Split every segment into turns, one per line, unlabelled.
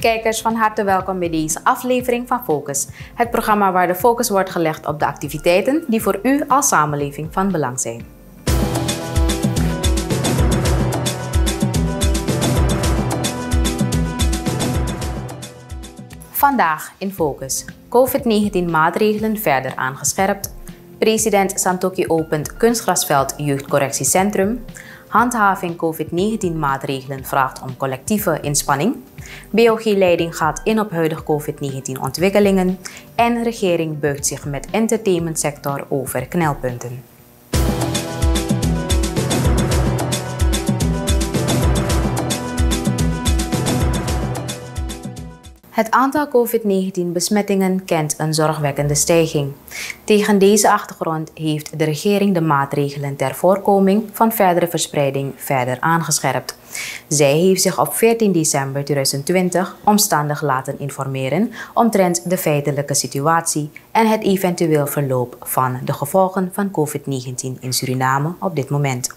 Kijkers, van harte welkom bij deze aflevering van Focus. Het programma waar de focus wordt gelegd op de activiteiten die voor u als samenleving van belang zijn. Vandaag in Focus. COVID-19 maatregelen verder aangescherpt. President Santoki opent kunstgrasveld jeugdcorrectiecentrum. Handhaving COVID-19 maatregelen vraagt om collectieve inspanning. BOG-leiding gaat in op huidige COVID-19 ontwikkelingen. En regering buigt zich met entertainmentsector over knelpunten. Het aantal COVID-19-besmettingen kent een zorgwekkende stijging. Tegen deze achtergrond heeft de regering de maatregelen ter voorkoming van verdere verspreiding verder aangescherpt. Zij heeft zich op 14 december 2020 omstandig laten informeren omtrent de feitelijke situatie en het eventueel verloop van de gevolgen van COVID-19 in Suriname op dit moment.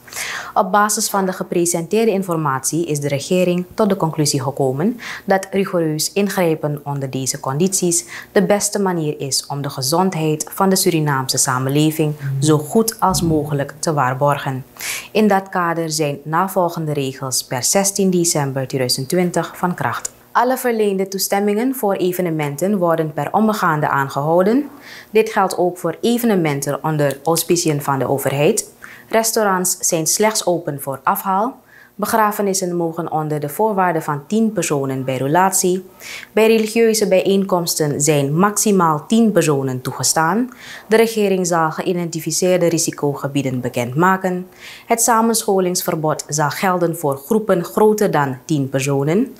Op basis van de gepresenteerde informatie is de regering tot de conclusie gekomen dat rigoureus ingrijpen onder deze condities de beste manier is om de gezondheid van de Surinaamse samenleving zo goed als mogelijk te waarborgen. In dat kader zijn navolgende regels per 16 december 2020 van kracht. Alle verleende toestemmingen voor evenementen worden per onbegaande aangehouden. Dit geldt ook voor evenementen onder auspiciën van de overheid. Restaurants zijn slechts open voor afhaal. Begrafenissen mogen onder de voorwaarden van 10 personen bij relatie. Bij religieuze bijeenkomsten zijn maximaal 10 personen toegestaan. De regering zal geïdentificeerde risicogebieden bekendmaken. Het samenscholingsverbod zal gelden voor groepen groter dan 10 personen.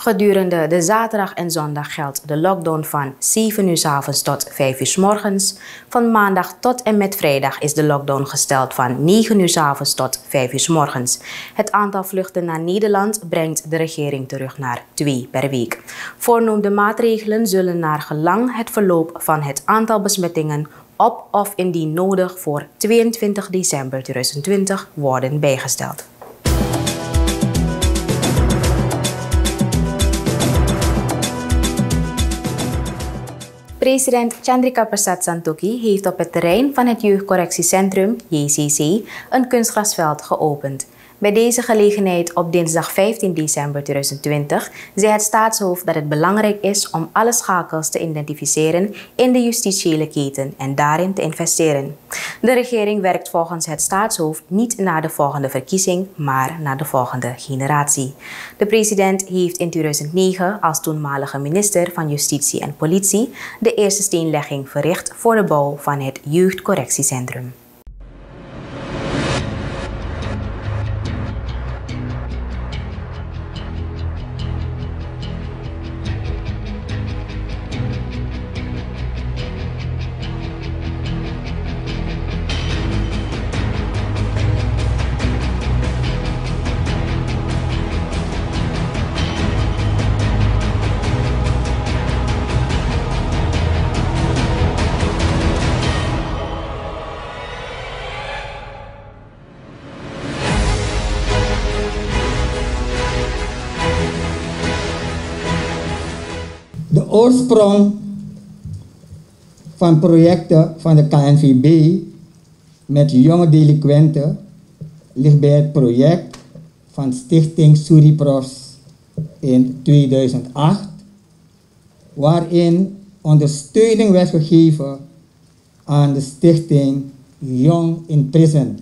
Gedurende de zaterdag en zondag geldt de lockdown van 7 uur s avonds tot 5 uur s morgens. Van maandag tot en met vrijdag is de lockdown gesteld van 9 uur s avonds tot 5 uur s morgens. Het aantal vluchten naar Nederland brengt de regering terug naar 2 per week. Voornoemde maatregelen zullen naar gelang het verloop van het aantal besmettingen op of indien nodig voor 22 december 2020 worden bijgesteld. President Chandrika Prasad Santokhi heeft op het terrein van het Jeugdcorrectiecentrum, JCC, een kunstgrasveld geopend. Bij deze gelegenheid op dinsdag 15 december 2020 zei het staatshoofd dat het belangrijk is om alle schakels te identificeren in de justitiële keten en daarin te investeren. De regering werkt volgens het staatshoofd niet naar de volgende verkiezing, maar naar de volgende generatie. De president heeft in 2009 als toenmalige minister van Justitie en Politie de eerste steenlegging verricht voor de bouw van het Jeugdcorrectiecentrum.
Oorsprong van projecten van de KNVB met jonge delinquenten ligt bij het project van Stichting Suriprofs in 2008, waarin ondersteuning werd gegeven aan de stichting Young in Prison,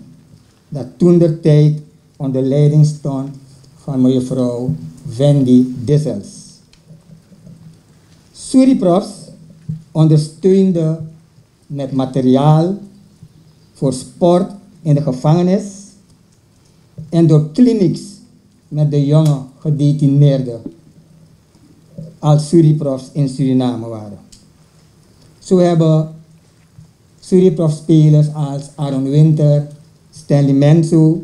dat toen de tijd onder leiding stond van mevrouw Wendy Dissels. Suriprofs ondersteunde met materiaal voor sport in de gevangenis en door clinics met de jonge gedetineerden als Suriprofs in Suriname waren. Zo hebben Suriprof-spelers als Aaron Winter, Stanley Menso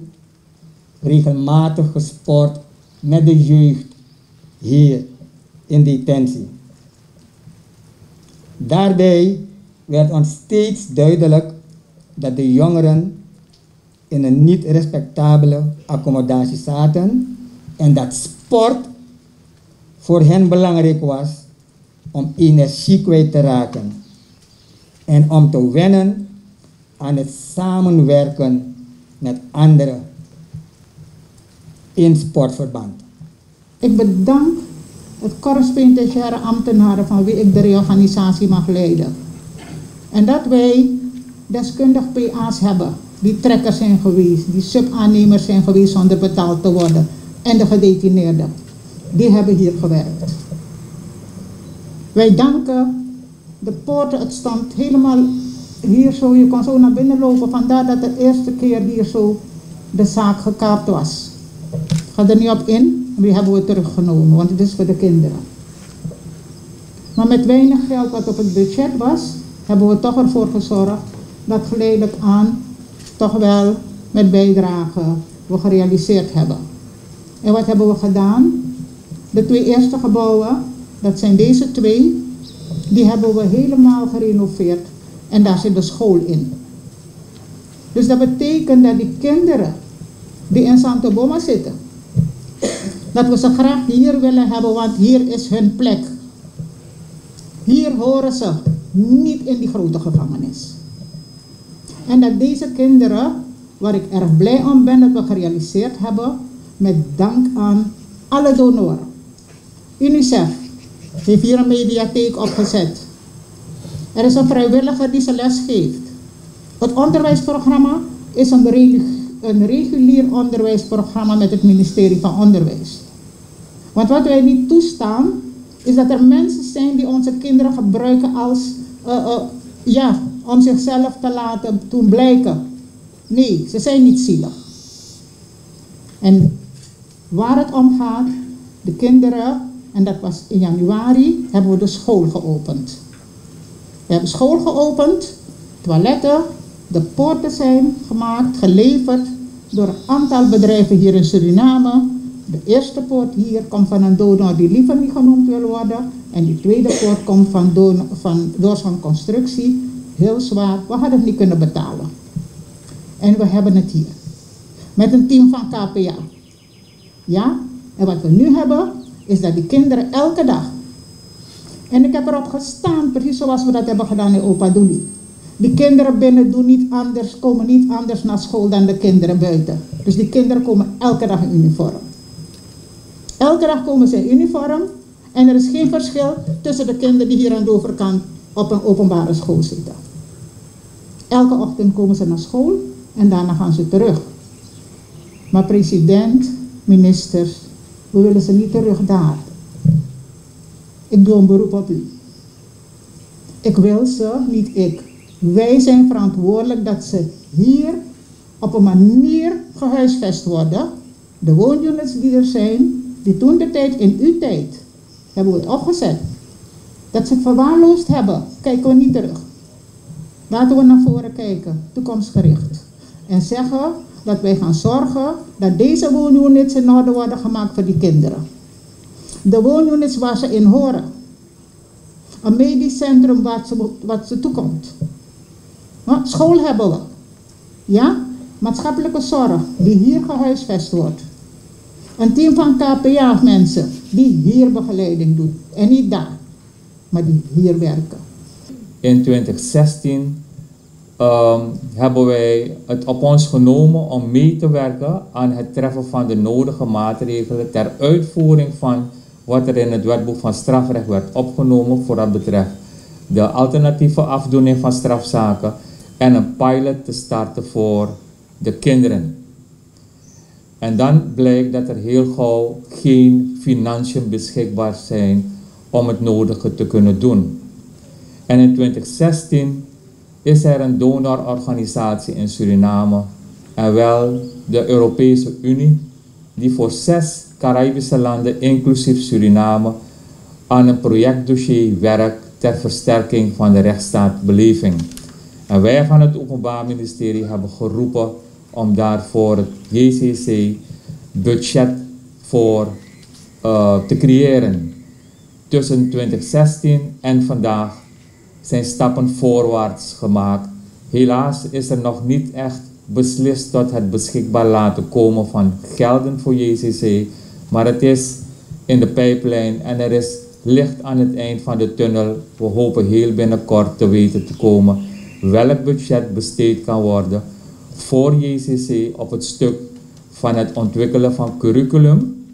regelmatig gesport met de jeugd hier in detentie. Daarbij werd ons steeds duidelijk dat de jongeren in een niet respectabele accommodatie zaten en dat sport voor hen belangrijk was om energie kwijt te raken en om te wennen aan het samenwerken met anderen in sportverband.
Ik bedank het korps ambtenaren van wie ik de reorganisatie mag leiden. En dat wij deskundig PA's hebben die trekkers zijn geweest, die subaannemers zijn geweest zonder betaald te worden en de gedetineerden. Die hebben hier gewerkt. Wij danken de poorten, het stond helemaal hier zo, je kon zo naar binnen lopen. Vandaar dat de eerste keer hier zo de zaak gekaapt was. Ik ga er niet op in, die hebben we teruggenomen, want het is voor de kinderen. Maar met weinig geld wat op het budget was, hebben we toch ervoor gezorgd dat geleidelijk aan toch wel met bijdragen we gerealiseerd hebben. En wat hebben we gedaan? De twee eerste gebouwen, dat zijn deze twee, die hebben we helemaal gerenoveerd en daar zit de school in. Dus dat betekent dat die kinderen die in Santo Boma zitten, dat we ze graag hier willen hebben, want hier is hun plek. Hier horen ze, niet in die grote gevangenis. En dat deze kinderen, waar ik erg blij om ben dat we gerealiseerd hebben, met dank aan alle donoren. UNICEF heeft hier een mediatheek opgezet. Er is een vrijwilliger die ze les geeft. Het onderwijsprogramma is een, een regulier onderwijsprogramma met het ministerie van Onderwijs. Want wat wij niet toestaan, is dat er mensen zijn die onze kinderen gebruiken als, uh, uh, ja, om zichzelf te laten doen blijken. Nee, ze zijn niet zielig. En waar het om gaat, de kinderen, en dat was in januari, hebben we de school geopend. We hebben school geopend, toiletten, de poorten zijn gemaakt, geleverd door een aantal bedrijven hier in Suriname. De eerste poort hier komt van een donor die liever niet genoemd wil worden. En die tweede poort komt van, don van constructie. Heel zwaar, we hadden het niet kunnen betalen. En we hebben het hier. Met een team van KPA. Ja, en wat we nu hebben, is dat die kinderen elke dag en ik heb erop gestaan, precies zoals we dat hebben gedaan in Opa. Die kinderen binnen doen niet anders, komen niet anders naar school dan de kinderen buiten. Dus die kinderen komen elke dag in uniform. Elke dag komen ze in uniform en er is geen verschil tussen de kinderen die hier aan de overkant op een openbare school zitten. Elke ochtend komen ze naar school en daarna gaan ze terug. Maar president, ministers, we willen ze niet terug daar. Ik doe een beroep op u. Ik wil ze, niet ik. Wij zijn verantwoordelijk dat ze hier op een manier gehuisvest worden. De woonunits die er zijn, die toen de tijd, in uw tijd, hebben we het opgezet. Dat ze verwaarloosd hebben, kijken we niet terug. Laten we naar voren kijken, toekomstgericht. En zeggen dat wij gaan zorgen dat deze woonunits in orde worden gemaakt voor die kinderen de woonunits waar ze in horen. Een medisch centrum wat ze toekomt. School hebben we. Ja? Maatschappelijke zorg die hier gehuisvest wordt. Een team van KPA mensen die hier begeleiding doen. En niet daar, maar die hier werken.
In 2016 um, hebben wij het op ons genomen om mee te werken aan het treffen van de nodige maatregelen ter uitvoering van wat er in het wetboek van strafrecht werd opgenomen voor dat betreft de alternatieve afdoening van strafzaken en een pilot te starten voor de kinderen. En dan blijkt dat er heel gauw geen financiën beschikbaar zijn om het nodige te kunnen doen. En in 2016 is er een donororganisatie in Suriname en wel de Europese Unie die voor zes Caribische landen, inclusief Suriname, aan een projectdossier werkt ter versterking van de rechtsstaatbeleving. En wij van het Openbaar Ministerie hebben geroepen om daarvoor het JCC budget voor uh, te creëren. Tussen 2016 en vandaag zijn stappen voorwaarts gemaakt. Helaas is er nog niet echt beslist tot het beschikbaar laten komen van gelden voor JCC. Maar het is in de pijplijn en er is licht aan het eind van de tunnel. We hopen heel binnenkort te weten te komen welk budget besteed kan worden voor JCC op het stuk van het ontwikkelen van curriculum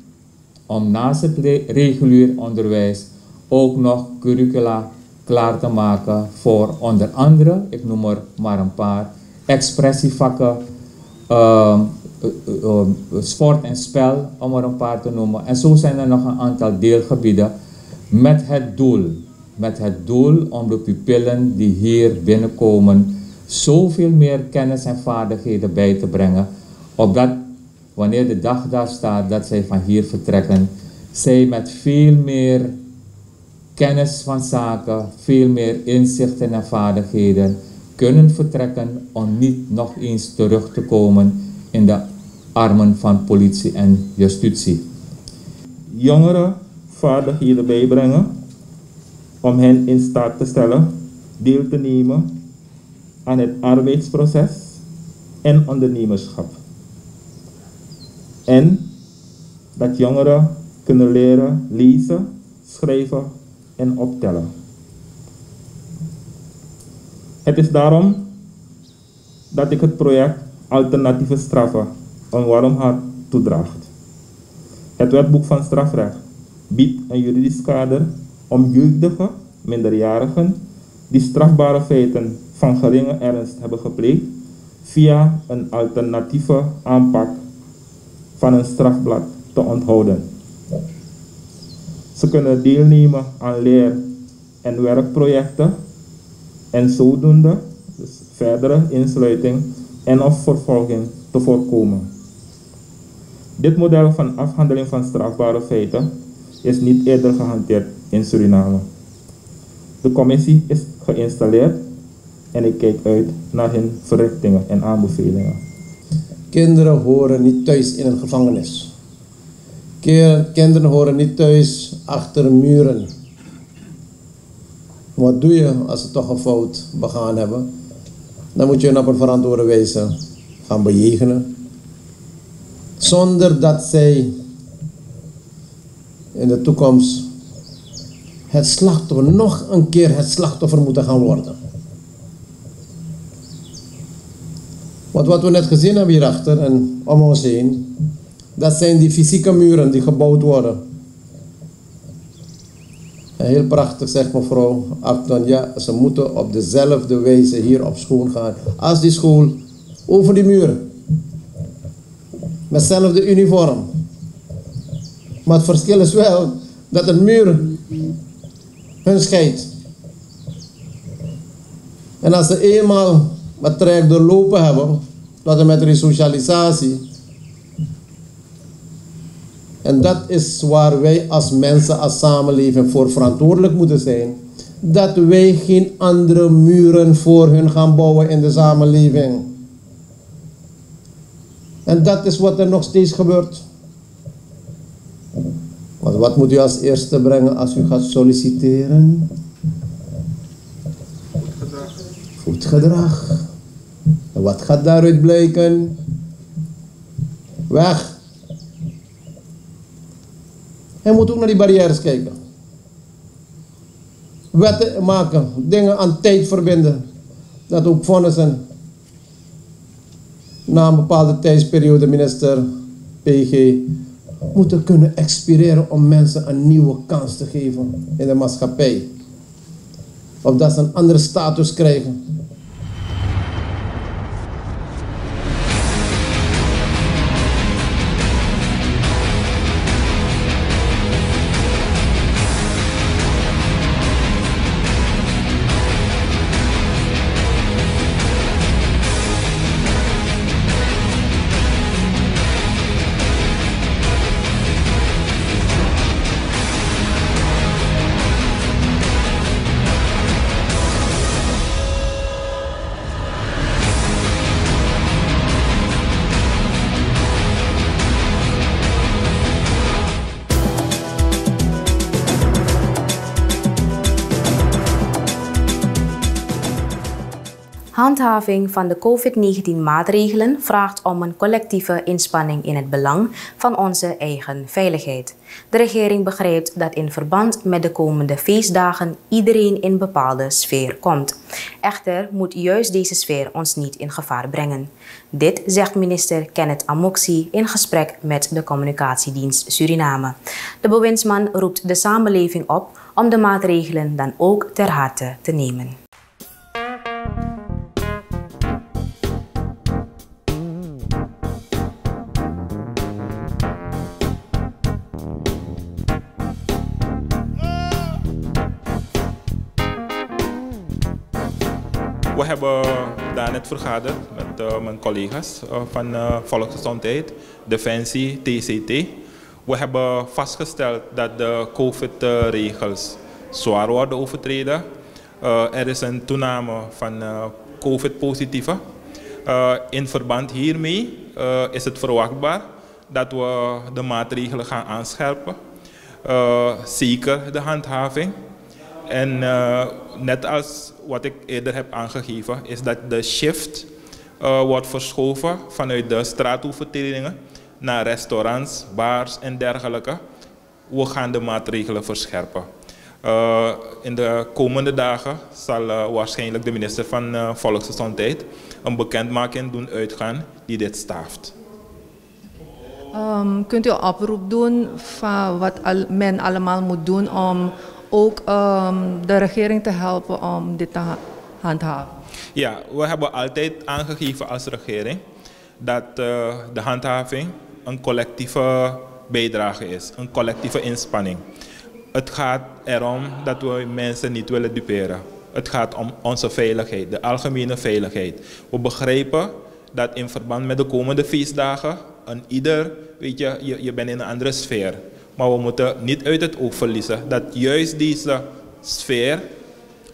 om naast het regulier onderwijs ook nog curricula klaar te maken voor onder andere, ik noem er maar een paar, expressievakken, uh, uh, sport en spel, om er een paar te noemen. En zo zijn er nog een aantal deelgebieden met het doel, met het doel om de pupillen die hier binnenkomen zoveel meer kennis en vaardigheden bij te brengen, opdat wanneer de dag daar staat dat zij van hier vertrekken, zij met veel meer kennis van zaken, veel meer inzichten en vaardigheden kunnen vertrekken om niet nog eens terug te komen in de armen van politie en justitie.
Jongeren vaardigheden bijbrengen om hen in staat te stellen deel te nemen aan het arbeidsproces en ondernemerschap. En dat jongeren kunnen leren lezen, schrijven en optellen. Het is daarom dat ik het project Alternatieve Straffen een warm hart toedraagt. Het wetboek van strafrecht biedt een juridisch kader om jeugdige minderjarigen die strafbare feiten van geringe ernst hebben gepleegd via een alternatieve aanpak van een strafblad te onthouden. Ze kunnen deelnemen aan leer- en werkprojecten en zodoende dus verdere insluiting en of vervolging te voorkomen. Dit model van afhandeling van strafbare feiten is niet eerder gehanteerd in Suriname. De commissie is geïnstalleerd en ik kijk uit naar hun verrichtingen en aanbevelingen.
Kinderen horen niet thuis in een gevangenis. Kinderen horen niet thuis achter muren. Wat doe je als ze toch een fout begaan hebben? Dan moet je hen op een verantwoorde wijze gaan bejegenen. Zonder dat zij in de toekomst het slachtoffer, nog een keer het slachtoffer moeten gaan worden. Want wat we net gezien hebben hierachter en om ons heen, dat zijn die fysieke muren die gebouwd worden. En heel prachtig zegt mevrouw Acton, ja, ze moeten op dezelfde wijze hier op school gaan als die school over die muren. Met hetzelfde uniform. Maar het verschil is wel dat een muur scheidt. En als ze eenmaal wat traject doorlopen hebben, tot en met resocialisatie. En dat is waar wij als mensen, als samenleving voor verantwoordelijk moeten zijn. Dat wij geen andere muren voor hun gaan bouwen in de samenleving. En dat is wat er nog steeds gebeurt. Wat moet u als eerste brengen als u gaat solliciteren? Goed gedrag. En wat gaat daaruit blijken? Weg. Hij moet ook naar die barrières kijken. Wetten maken, dingen aan tijd verbinden. Dat ook vonnissen. Na een bepaalde tijdsperiode, minister PG, moeten kunnen expireren om mensen een nieuwe kans te geven in de maatschappij. Of dat ze een andere status krijgen.
Handhaving van de COVID-19-maatregelen vraagt om een collectieve inspanning in het belang van onze eigen veiligheid. De regering begrijpt dat in verband met de komende feestdagen iedereen in bepaalde sfeer komt. Echter moet juist deze sfeer ons niet in gevaar brengen. Dit zegt minister Kenneth Amoxi in gesprek met de communicatiedienst Suriname. De bewindsman roept de samenleving op om de maatregelen dan ook ter harte te nemen.
Hebben daar net vergaderd met uh, mijn collega's uh, van uh, Volksgezondheid, Defensie, TCT. We hebben vastgesteld dat de COVID-regels zwaar worden overtreden. er is een toename van COVID-positieven. in verband hiermee is het verwachtbaar dat we de maatregelen gaan aanscherpen. zeker de handhaving. En net als wat ik eerder heb aangegeven, is dat de shift uh, wordt verschoven vanuit de straatovertredingen naar restaurants, bars en dergelijke. We gaan de maatregelen verscherpen. Uh, in de komende dagen zal uh, waarschijnlijk de minister van Volksgezondheid een bekendmaking doen uitgaan die dit staaft.
Um, kunt u oproep doen van wat al, men allemaal moet doen om ook um, de regering te helpen om dit te handhaven?
Ja, we hebben altijd aangegeven als regering dat uh, de handhaving een collectieve bijdrage is, een collectieve inspanning. Het gaat erom dat we mensen niet willen duperen. Het gaat om onze veiligheid, de algemene veiligheid. We begrijpen dat in verband met de komende feestdagen, een ieder, weet je, je, je bent in een andere sfeer. Maar we moeten niet uit het oog verliezen dat juist deze sfeer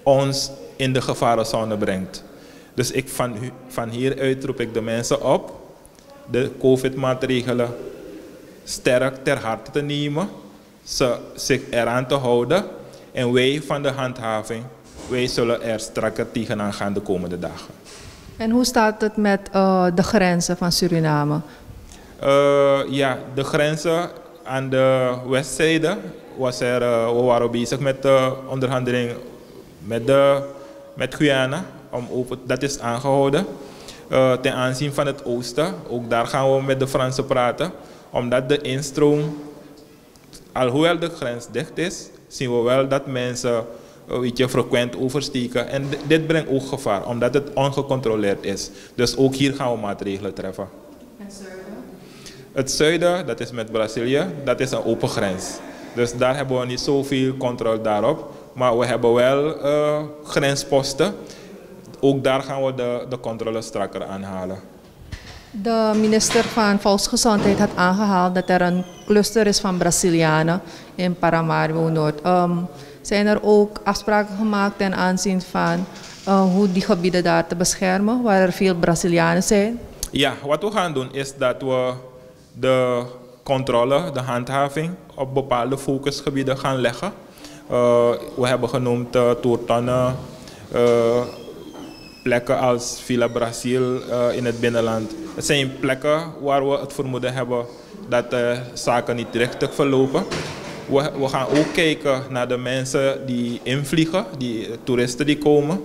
ons in de gevarenzone brengt. Dus ik van, van hieruit roep ik de mensen op de COVID-maatregelen sterk ter harte te nemen, ze, zich eraan te houden en wij van de handhaving, wij zullen er strakker tegenaan gaan de komende dagen.
En hoe staat het met uh, de grenzen van Suriname?
Uh, ja, de grenzen aan de westzijde was er, uh, we waren bezig met de onderhandeling met, de, met Guyana. Om open, dat is aangehouden. Uh, ten aanzien van het oosten, ook daar gaan we met de Fransen praten. Omdat de instroom, alhoewel de grens dicht is, zien we wel dat mensen uh, weet je, frequent oversteken. En dit brengt ook gevaar, omdat het ongecontroleerd is. Dus ook hier gaan we maatregelen treffen. Het zuiden, dat is met Brazilië, dat is een open grens. Dus daar hebben we niet zoveel controle daarop. Maar we hebben wel uh, grensposten. Ook daar gaan we de, de controle strakker aanhalen.
De minister van Volksgezondheid had aangehaald dat er een cluster is van Brazilianen in Paramaribo Noord. Um, zijn er ook afspraken gemaakt ten aanzien van uh, hoe die gebieden daar te beschermen, waar er veel Brazilianen zijn?
Ja, wat we gaan doen is dat we de controle, de handhaving op bepaalde focusgebieden gaan leggen. Uh, we hebben genoemd uh, toertannen, uh, plekken als Villa Brasil in het binnenland. Het zijn plekken waar we het vermoeden hebben dat de zaken niet richtig verlopen. We, we, gaan ook kijken naar de mensen die invliegen, die toeristen die komen.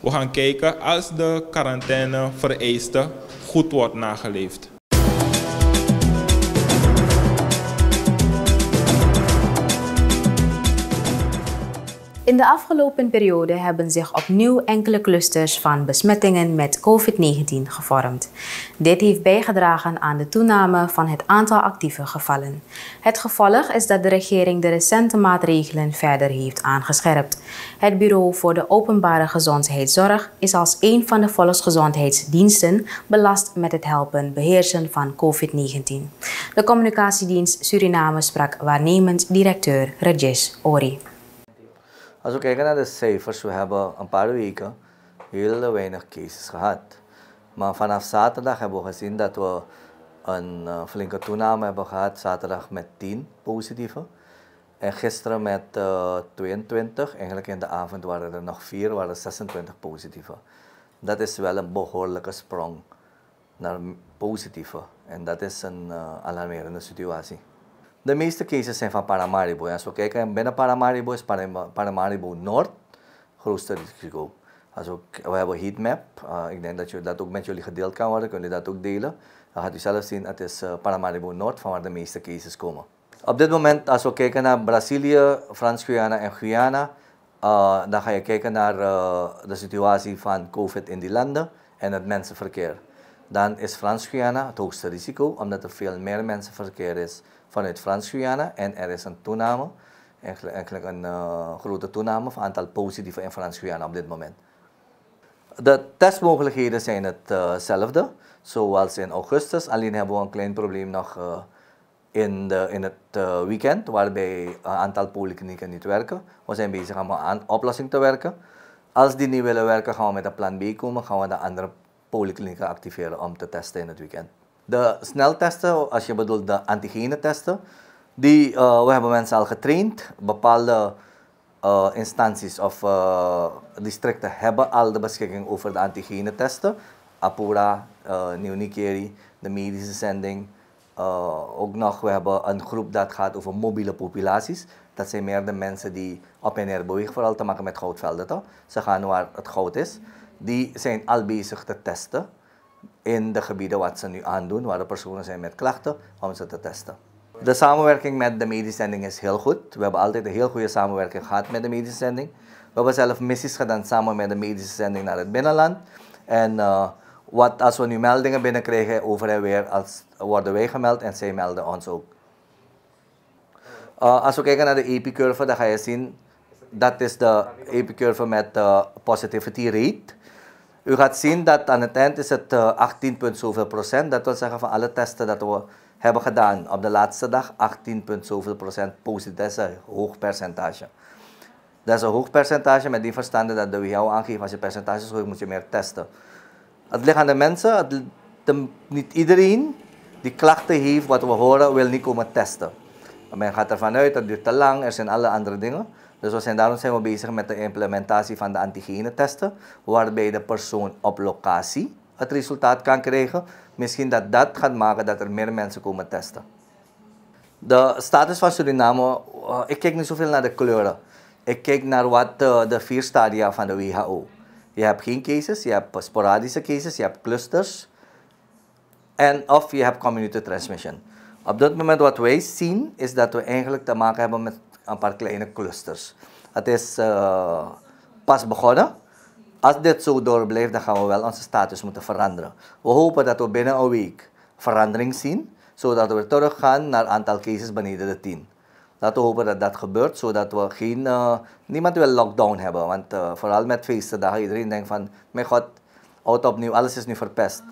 We gaan kijken als de quarantaine vereisten goed wordt nageleefd.
In de afgelopen periode hebben zich opnieuw enkele clusters van besmettingen met COVID-19 gevormd. Dit heeft bijgedragen aan de toename van het aantal actieve gevallen. Het gevolg is dat de regering de recente maatregelen verder heeft aangescherpt. Het Bureau voor de Openbare Gezondheidszorg is als een van de volksgezondheidsdiensten belast met het helpen beheersen van COVID-19. De communicatiedienst Suriname sprak waarnemend directeur Rajesh Ori.
Als we kijken naar de cijfers, we hebben een paar weken heel weinig cases gehad. Maar vanaf zaterdag hebben we gezien dat we een flinke toename hebben gehad. Zaterdag met 10 positieve. En gisteren met uh, 22. Eigenlijk in de avond waren er nog 4, waren 26 positieve. Dat is wel een behoorlijke sprong naar positieve. En dat is een alarmerende situatie. De meeste cases zijn van Paramaribo. Als we kijken binnen Paramaribo is Paramaribo Noord grootste risico. Als we, hebben een heatmap. Uh, ik denk dat je dat ook met jullie gedeeld kan worden. Jullie dat ook delen? Dan gaat u zelf zien, het is uh, Paramaribo Noord van waar de meeste cases komen. Op dit moment, als we kijken naar Brazilië, Frans-Guyana en Guyana, uh, dan ga je kijken naar de situatie van COVID in die landen en het mensenverkeer. Dan is Frans-Guyana het hoogste risico, omdat er veel meer mensenverkeer is vanuit Frans-Guyana en er is een toename, eigenlijk een uh, grote toename van aantal positieve in Frans-Guyana op dit moment. De testmogelijkheden zijn hetzelfde, zoals in augustus, alleen hebben we een klein probleem nog in, de, in het weekend, waarbij een aantal polyklinieken niet werken. We zijn bezig om aan oplossing te werken. Als die niet willen werken, gaan we met een plan B komen, gaan we de andere polyklinieken activeren om te testen in het weekend. De sneltesten, als je bedoelt de antigene testen, die, uh, we hebben mensen al getraind. Bepaalde uh, instanties of uh, districten hebben al de beschikking over de antigene testen. Apura, uh, Nieuw-Nikeri, de medische zending, ook nog, we hebben een groep dat gaat over mobiele populaties. Dat zijn meer de mensen die op en neer bewegen, vooral te maken met goudvelden. Toch? Ze gaan waar het goud is. Die zijn al bezig te testen in de gebieden wat ze nu aandoen, waar de personen zijn met klachten, om ze te testen. De samenwerking met de medische zending is heel goed. We hebben altijd een heel goede samenwerking gehad met de medische zending. We hebben zelf missies gedaan samen met de medische zending naar het binnenland. En uh, wat, als we nu meldingen binnenkrijgen over en weer, als, worden wij gemeld en zij melden ons ook. Uh, als we kijken naar de EP-curve, dan ga je zien, dat is de EP-curve met de positivity rate. U gaat zien dat aan het eind is het uh, 18, zoveel procent. Dat wil zeggen van alle testen dat we hebben gedaan op de laatste dag, 18, zoveel procent positief. Dat is een hoog percentage. Dat is een hoog percentage met die verstande dat de WHO aangeeft, als je percentages hoog moet je meer testen. Het ligt aan de mensen. Het, niet iedereen die klachten heeft, wat we horen, wil niet komen testen. Men gaat ervan uit, dat duurt te lang, er zijn alle andere dingen. Dus we zijn, daarom zijn we bezig met de implementatie van de antigene testen, waarbij de persoon op locatie het resultaat kan krijgen. Misschien dat dat gaat maken dat er meer mensen komen testen. De status van Suriname, uh, ik kijk niet zoveel naar de kleuren. Ik kijk naar wat uh, de vier stadia van de WHO. Je hebt geen cases, je hebt sporadische cases, je hebt clusters. En of je hebt community transmission. Op dit moment wat wij zien is dat we eigenlijk te maken hebben met een paar kleine clusters. Het is uh, pas begonnen. Als dit zo doorblijft, dan gaan we wel onze status moeten veranderen. We hopen dat we binnen een week verandering zien, zodat we teruggaan naar aantal cases beneden de 10. Laten we hopen dat dat gebeurt, zodat we geen, uh, niemand wil lockdown hebben. Want uh, vooral met feestdagen, iedereen denkt van, mijn god, oud opnieuw, alles is nu verpest.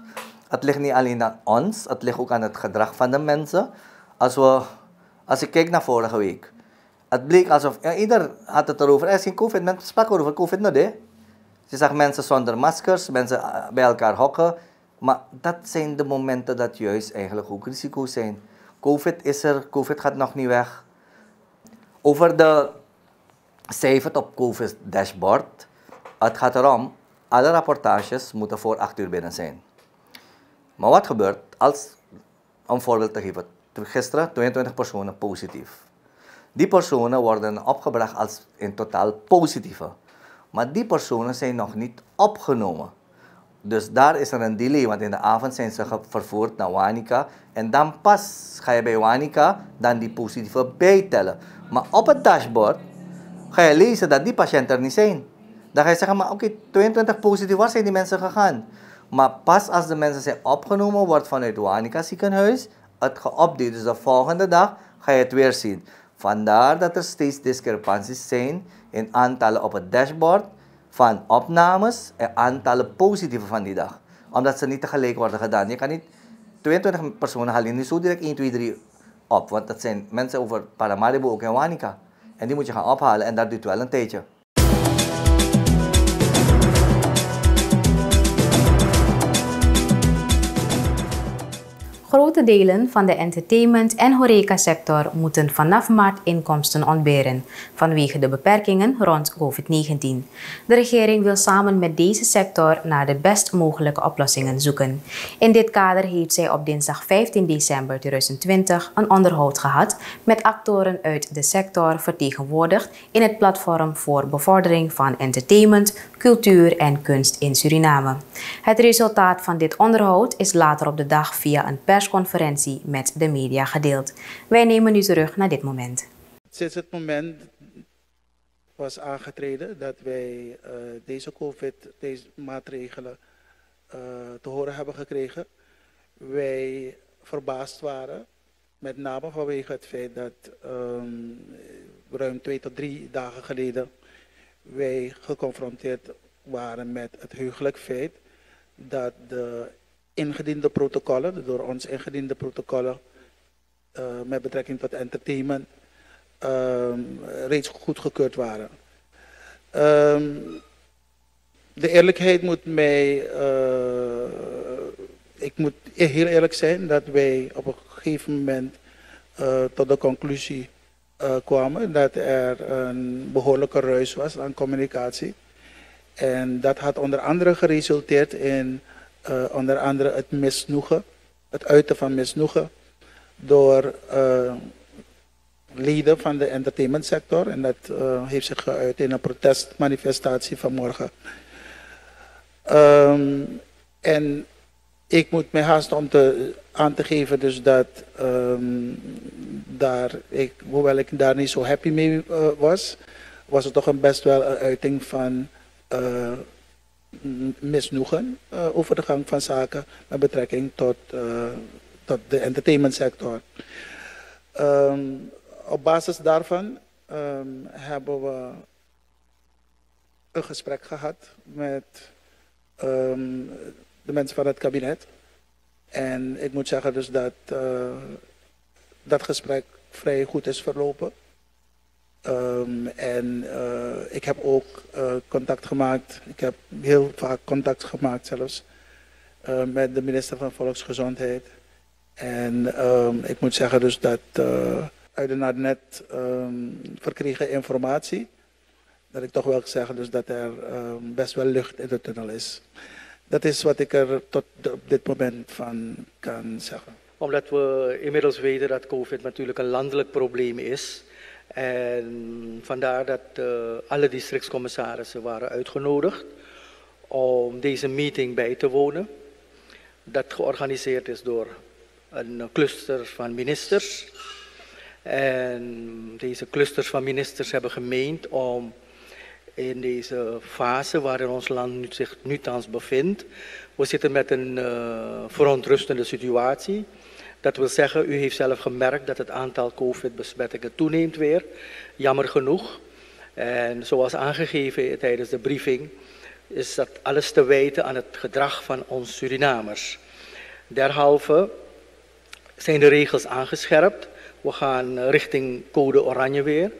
Het ligt niet alleen aan ons, het ligt ook aan het gedrag van de mensen. Als, we, als ik kijk naar vorige week, het bleek alsof, ja, ieder had het erover, er is geen covid, men sprak over covid nog, hè. Je zag mensen zonder maskers, mensen eh, bij elkaar hokken. Maar dat zijn de momenten dat juist eigenlijk ook risico's zijn. Covid is er, COVID gaat nog niet weg. Over de cijfers op COVID dashboard. Het gaat erom, alle rapportages moeten voor 8 uur binnen zijn. Maar wat gebeurt als, om een voorbeeld te geven, gisteren 22 personen positief. Die personen worden opgebracht als in totaal positieve. Maar die personen zijn nog niet opgenomen. Dus daar is er een delay, want in de avond zijn ze vervoerd naar Wanica. En dan pas ga je bij Wanica dan die positieve bijtellen. Maar op het dashboard ga je lezen dat die patiënten er niet zijn. Dan ga je zeggen, maar oké, okay, 22 positief, waar zijn die mensen gegaan? Maar pas als de mensen zijn opgenomen wordt vanuit Wanica ziekenhuis, het geüpdate, dus de volgende dag ga je het weer zien. Vandaar dat er steeds discrepanties zijn in aantallen op het dashboard van opnames en aantallen positieve van die dag. Omdat ze niet tegelijk worden gedaan. Je kan niet 22 personen halen niet zo direct 1, 2, 3 op. Want dat zijn mensen over Paramaribo ook en Wanica. En die moet je gaan ophalen en dat duurt wel een tijdje.
Grote delen van de entertainment- en horecasector moeten vanaf maart inkomsten ontberen vanwege de beperkingen rond COVID-19. De regering wil samen met deze sector naar de best mogelijke oplossingen zoeken. In dit kader heeft zij op dinsdag 15 december 2020 een onderhoud gehad met actoren uit de sector vertegenwoordigd in het platform voor bevordering van entertainment, cultuur en kunst in Suriname. Het resultaat van dit onderhoud is later op de dag via een persconferentie met de media gedeeld. Wij nemen u terug naar dit moment.
Sinds het moment was aangetreden dat wij uh, deze COVID, deze maatregelen uh, te horen hebben gekregen, wij verbaasd waren. Met name vanwege het feit dat um, ruim twee tot drie dagen geleden wij geconfronteerd waren met het heugelijk feit dat de ingediende protocollen, de door ons ingediende protocollen uh, met betrekking tot entertainment, um, reeds goedgekeurd waren. Um, de eerlijkheid moet mij, uh, ik moet heel eerlijk zijn dat wij op een gegeven moment uh, tot de conclusie uh, kwamen dat er een behoorlijke ruis was aan communicatie. En dat had onder andere geresulteerd in uh, onder andere het misnoegen, het uiten van misnoegen door uh, leden van de entertainmentsector. En dat heeft zich geuit in een protestmanifestatie vanmorgen. Um, en ik moet mij haasten om te, aan te geven dus dat um, daar, ik, hoewel ik daar niet zo happy mee uh, was, was het toch een best wel een uiting van uh, misnoegen uh, over de gang van zaken met betrekking tot, tot de entertainmentsector. Um, op basis daarvan um, hebben we een gesprek gehad met de mensen van het kabinet. En ik moet zeggen dus dat uh, dat gesprek vrij goed is verlopen. Um, en uh, ik heb ook uh, contact gemaakt, ik heb heel vaak contact gemaakt zelfs, met de minister van Volksgezondheid. En um, ik moet zeggen dus dat uit de net um, verkregen informatie, dat ik toch wel zeggen dus dat er best wel lucht in de tunnel is. Dat is wat ik er tot op dit moment van kan zeggen.
Omdat we inmiddels weten dat COVID natuurlijk een landelijk probleem is. En vandaar dat uh, alle districtscommissarissen waren uitgenodigd om deze meeting bij te wonen. Dat georganiseerd is door een cluster van ministers. En deze clusters van ministers hebben gemeend om in deze fase waarin ons land zich nu thans bevindt. We zitten met een uh, verontrustende situatie. Dat wil zeggen, u heeft zelf gemerkt dat het aantal COVID-besmettingen toeneemt weer. Jammer genoeg. En zoals aangegeven tijdens de briefing, is dat alles te wijten aan het gedrag van ons Surinamers. Derhalve zijn de regels aangescherpt. We gaan richting code oranje weer.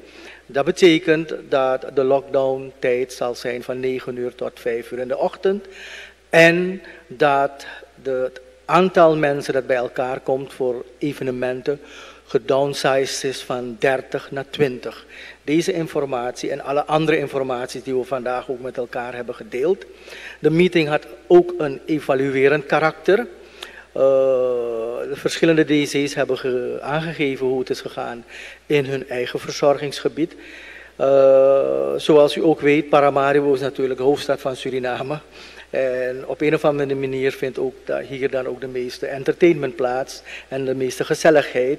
Dat betekent dat de lockdown tijd zal zijn van 9 uur tot 5 uur in de ochtend. En dat de, aantal mensen dat bij elkaar komt voor evenementen gedownsized is van 30 naar 20. Deze informatie en alle andere informaties die we vandaag ook met elkaar hebben gedeeld. De meeting had ook een evaluerend karakter. Uh, de verschillende DC's hebben aangegeven hoe het is gegaan in hun eigen verzorgingsgebied. Uh, zoals u ook weet, Paramaribo is natuurlijk de hoofdstad van Suriname. En op een of andere manier vindt ook hier dan ook de meeste entertainment plaats en de meeste gezelligheid.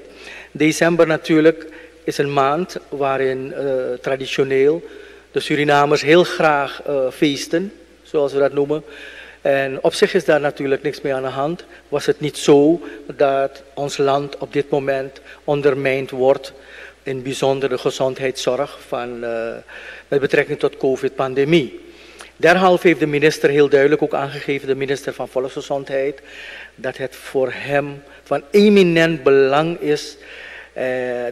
December natuurlijk is een maand waarin uh, traditioneel de Surinamers heel graag feesten, zoals we dat noemen. En op zich is daar natuurlijk niks mee aan de hand. Was het niet zo dat ons land op dit moment ondermijnd wordt, in bijzonder de gezondheidszorg van, uh, met betrekking tot COVID-pandemie. Derhalve heeft de minister heel duidelijk ook aangegeven, de minister van Volksgezondheid, dat het voor hem van eminent belang is eh,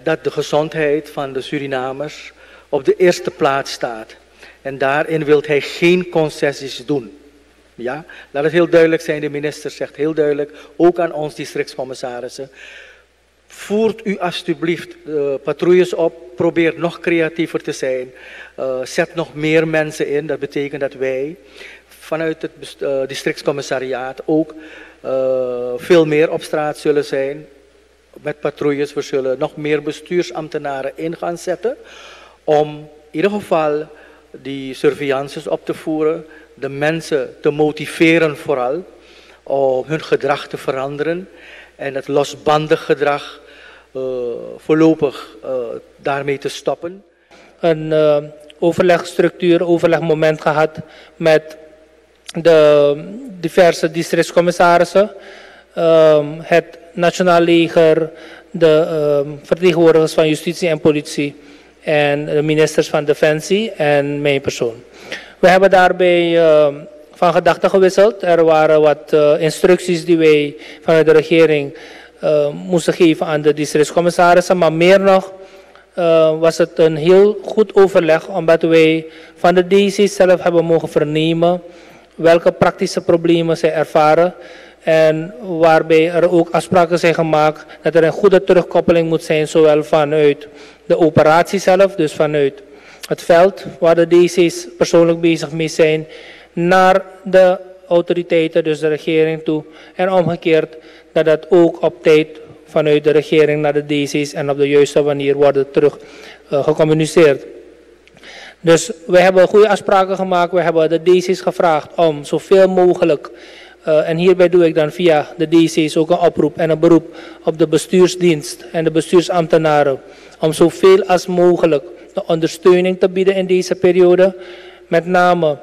dat de gezondheid van de Surinamers op de eerste plaats staat. En daarin wil hij geen concessies doen. Ja, laat het heel duidelijk zijn, de minister zegt heel duidelijk, ook aan ons districtscommissarissen. Voert u alsjeblieft uh, patrouilles op, probeer nog creatiever te zijn. Uh, zet nog meer mensen in, dat betekent dat wij vanuit het uh, districtscommissariaat ook veel meer op straat zullen zijn met patrouilles. We zullen nog meer bestuursambtenaren in gaan zetten om in ieder geval die surveillances op te voeren, de mensen te motiveren vooral om hun gedrag te veranderen en het losbandig gedrag uh, voorlopig uh, daarmee te stoppen.
Een uh, overlegstructuur, overlegmoment gehad met de diverse districtscommissarissen, um, het Nationaal Leger, de um, vertegenwoordigers van justitie en politie en de ministers van Defensie en mijn persoon. We hebben daarbij uh, van gedachten gewisseld. Er waren wat uh, instructies die wij vanuit de regering uh, moesten geven aan de districtscommissarissen, maar meer nog was het een heel goed overleg, omdat wij van de DC zelf hebben mogen vernemen welke praktische problemen zij ervaren. En waarbij er ook afspraken zijn gemaakt dat er een goede terugkoppeling moet zijn, zowel vanuit de operatie zelf, dus vanuit het veld waar de DC's persoonlijk bezig mee zijn, naar de autoriteiten, dus de regering toe. En omgekeerd dat dat ook op tijd vanuit de regering naar de DC's en op de juiste manier worden terug uh, gecommuniceerd. Dus we hebben goede afspraken gemaakt. We hebben de DC's gevraagd om zoveel mogelijk uh, en hierbij doe ik dan via de DC's ook een oproep en een beroep op de bestuursdienst en de bestuursambtenaren om zoveel als mogelijk de ondersteuning te bieden in deze periode. Met name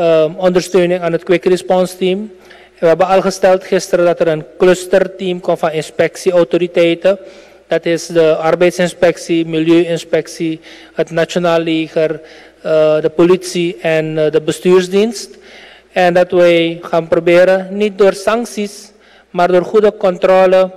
um, ondersteuning aan het Quick Response Team. We hebben al gesteld gisteren dat er een clusterteam komt van inspectieautoriteiten. Dat is de arbeidsinspectie, milieuinspectie, het Nationaal Leger, uh, de politie en uh, de bestuursdienst. En dat wij gaan proberen, niet door sancties, maar door goede controle,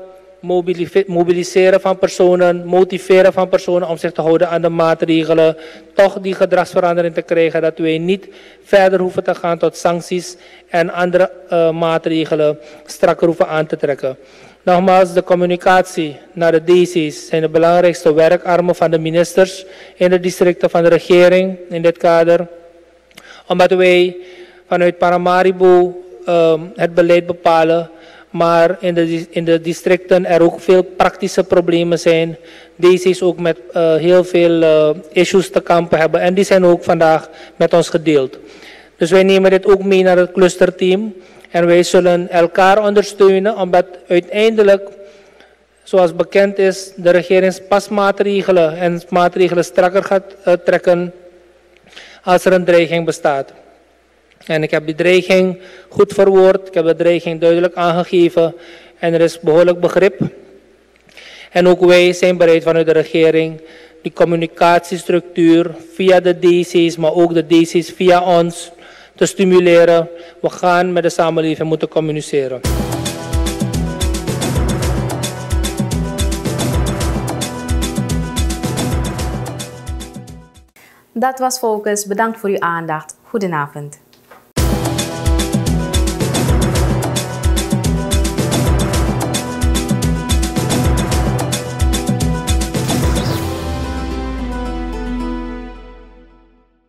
mobiliseren van personen, motiveren van personen om zich te houden aan de maatregelen, toch die gedragsverandering te krijgen, dat wij niet verder hoeven te gaan tot sancties en andere uh, maatregelen strakker hoeven aan te trekken. Nogmaals, de communicatie naar de DC's zijn de belangrijkste werkarmen van de ministers in de districten van de regering in dit kader. Omdat wij vanuit Paramaribo um, het beleid bepalen. Maar in de, in de districten er ook veel praktische problemen zijn. Deze is ook met uh, heel veel uh, issues te kampen hebben. En die zijn ook vandaag met ons gedeeld. Dus wij nemen dit ook mee naar het clusterteam. En wij zullen elkaar ondersteunen, omdat uiteindelijk, zoals bekend is, de regering pas maatregelen en maatregelen strakker gaat uh, trekken als er een dreiging bestaat. En ik heb die dreiging goed verwoord. Ik heb de dreiging duidelijk aangegeven. En er is behoorlijk begrip. En ook wij zijn bereid vanuit de regering die communicatiestructuur via de DC's, maar ook de DC's via ons te stimuleren. We gaan met de samenleving moeten communiceren.
Dat was Focus. Bedankt voor uw aandacht. Goedenavond.